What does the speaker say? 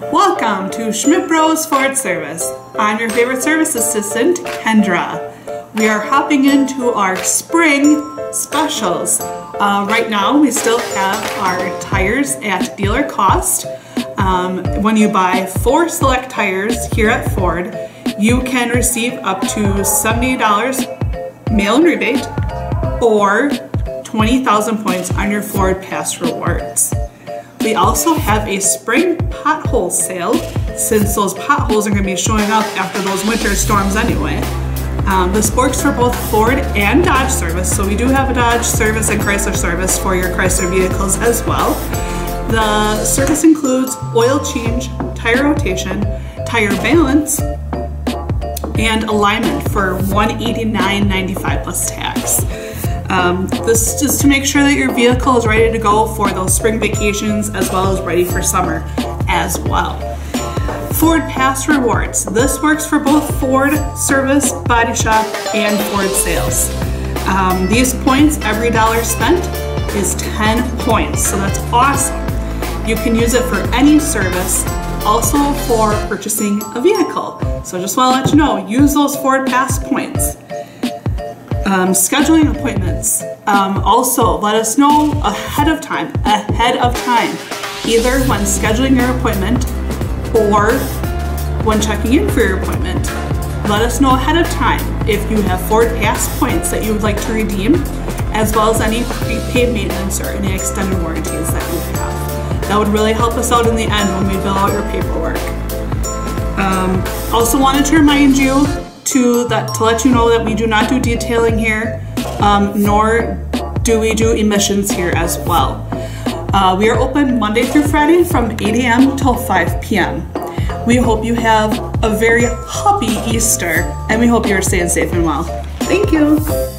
Welcome to Schmit Bros Ford Service. I'm your favorite service assistant, Kendra. We are hopping into our spring specials. Uh, right now, we still have our tires at dealer cost. Um, when you buy four select tires here at Ford, you can receive up to $70 mail-in rebate or 20,000 points on your Ford Pass Rewards. We also have a spring pothole sale since those potholes are going to be showing up after those winter storms anyway. Um, this works for both Ford and Dodge service, so we do have a Dodge service and Chrysler service for your Chrysler vehicles as well. The service includes oil change, tire rotation, tire balance, and alignment for $189.95 plus tax. Um, this is to make sure that your vehicle is ready to go for those spring vacations as well as ready for summer as well. Ford Pass Rewards. This works for both Ford Service, Body Shop, and Ford Sales. Um, these points, every dollar spent is 10 points, so that's awesome. You can use it for any service, also for purchasing a vehicle. So just want to let you know, use those Ford Pass points. Um, scheduling appointments. Um, also, let us know ahead of time, ahead of time, either when scheduling your appointment or when checking in for your appointment. Let us know ahead of time if you have Ford Pass points that you would like to redeem, as well as any prepaid maintenance or any extended warranties that you have. That would really help us out in the end when we fill out your paperwork. Um, also wanted to remind you to that to let you know that we do not do detailing here, um, nor do we do emissions here as well. Uh, we are open Monday through Friday from 8 a.m. till 5 p.m. We hope you have a very happy Easter and we hope you're staying safe and well. Thank you.